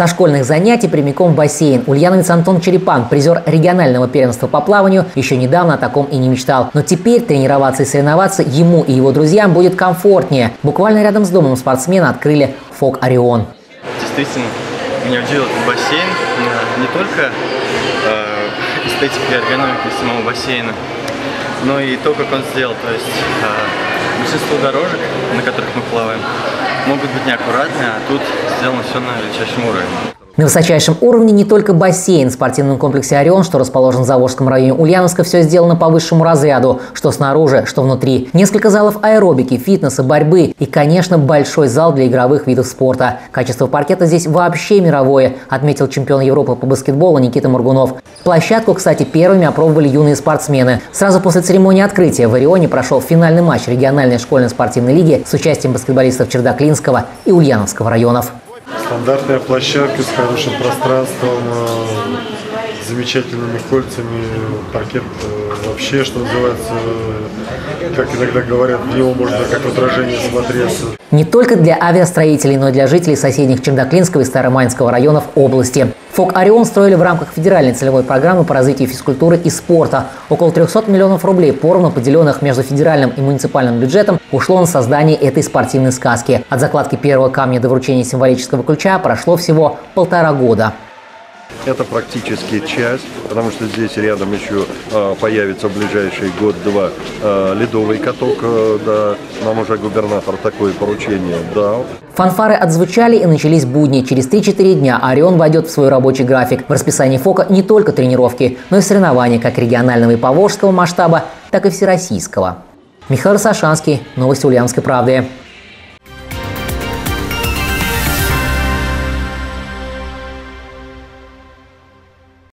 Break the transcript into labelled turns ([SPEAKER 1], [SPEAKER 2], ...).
[SPEAKER 1] Со школьных занятий прямиком в бассейн. Ульяновец Антон Черепан, призер регионального первенства по плаванию, еще недавно о таком и не мечтал. Но теперь тренироваться и соревноваться ему и его друзьям будет комфортнее. Буквально рядом с домом спортсмена открыли Фок Орион.
[SPEAKER 2] Действительно, меня удивил этот бассейн. Не только э, эстетика и эргономика самого бассейна, но и то, как он сделал. То есть э, большинство дорожек, на которых мы плаваем, могут быть неаккуратны, а тут сделано все на величайшем уровне.
[SPEAKER 1] На высочайшем уровне не только бассейн. В спортивном комплексе «Орион», что расположен в Заволжском районе Ульяновска, все сделано по высшему разряду, что снаружи, что внутри. Несколько залов аэробики, фитнеса, борьбы и, конечно, большой зал для игровых видов спорта. Качество паркета здесь вообще мировое, отметил чемпион Европы по баскетболу Никита Мургунов. Площадку, кстати, первыми опробовали юные спортсмены. Сразу после церемонии открытия в «Орионе» прошел финальный матч региональной школьной спортивной лиги с участием баскетболистов Чердаклинского и Ульяновского районов.
[SPEAKER 3] Стандартная площадка с хорошим пространством, э, замечательными кольцами, паркет э, вообще, что называется, как иногда говорят, в него можно как отражение смотреться.
[SPEAKER 1] Не только для авиастроителей, но и для жителей соседних Чердаклинского и Старомайнского районов области. ФОК «Орион» строили в рамках федеральной целевой программы по развитию физкультуры и спорта. Около 300 миллионов рублей, поровну поделенных между федеральным и муниципальным бюджетом, ушло на создание этой спортивной сказки. От закладки первого камня до вручения символического ключа прошло всего полтора года.
[SPEAKER 4] Это практически часть, потому что здесь рядом еще э, появится в ближайший год-два э, ледовый каток. Э, да, нам уже губернатор такое поручение дал.
[SPEAKER 1] Фанфары отзвучали и начались будни. Через 3-4 дня Орион войдет в свой рабочий график. В расписании ФОКа не только тренировки, но и соревнования как регионального и поволжского масштаба, так и всероссийского. Михаил Сашанский, Новости Ульяновской правды.